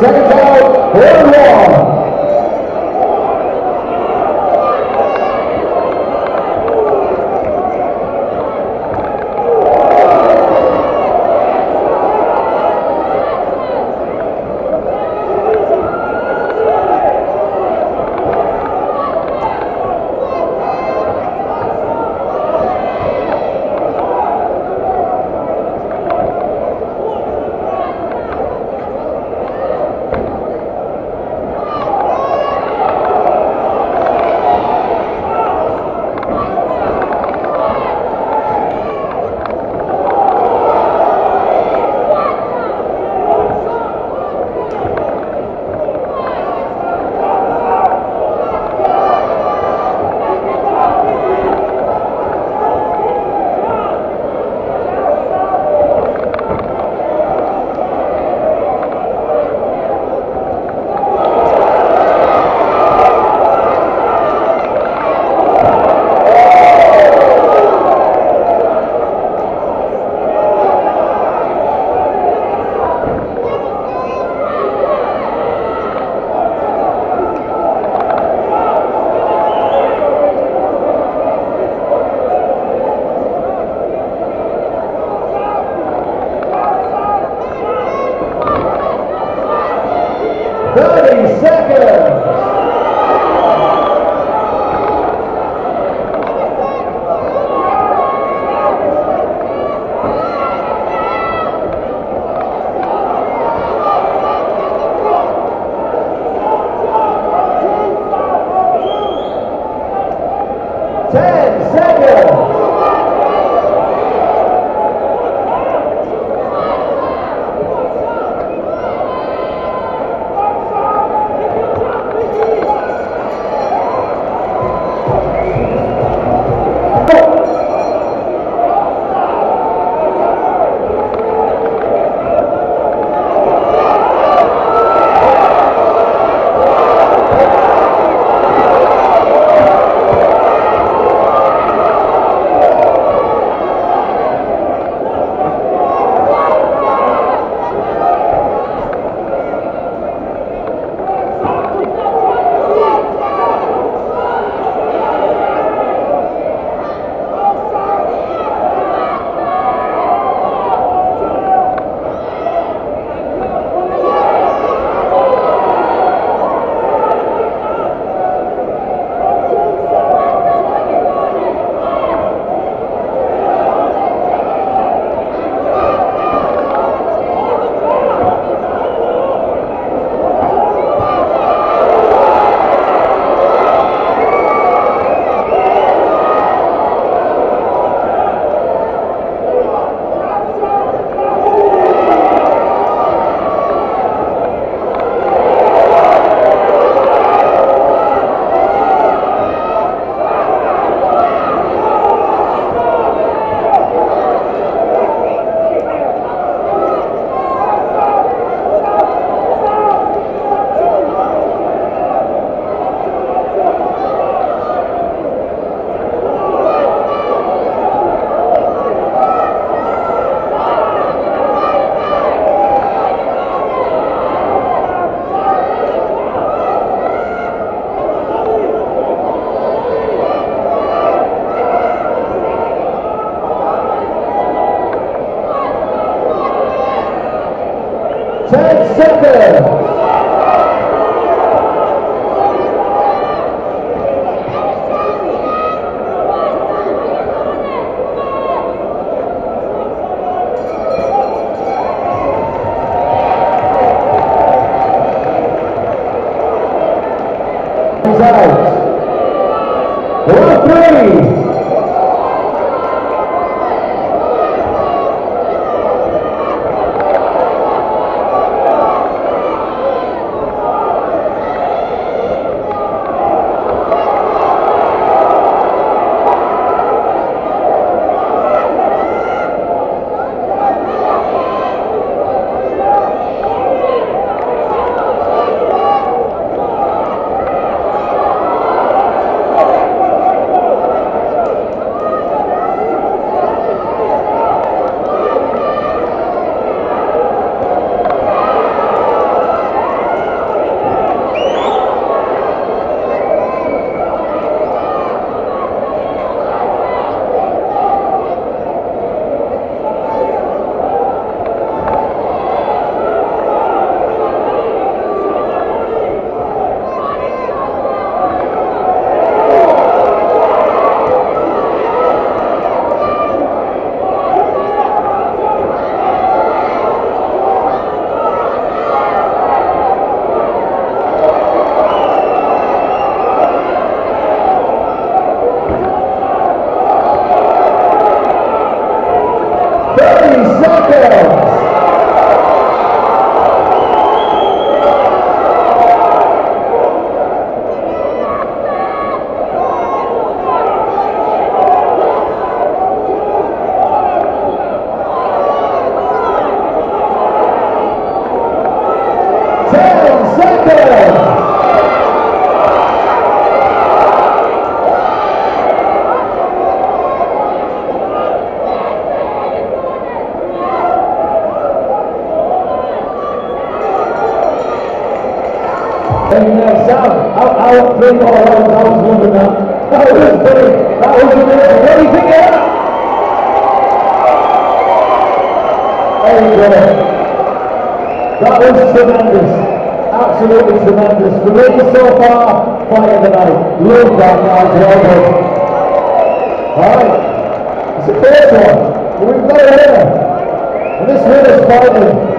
Second down, third one. ¡Sí! Center. Out. Pedro. And uh, Sam, how, how three more rounds, I was wondering that. Was pretty, that was amazing. What do you think of that? There you go. That was tremendous. Absolutely tremendous. For me so far, of the night. Love that guys, well done. Alright. It's a close one. We've got a winner. And this winner's fighting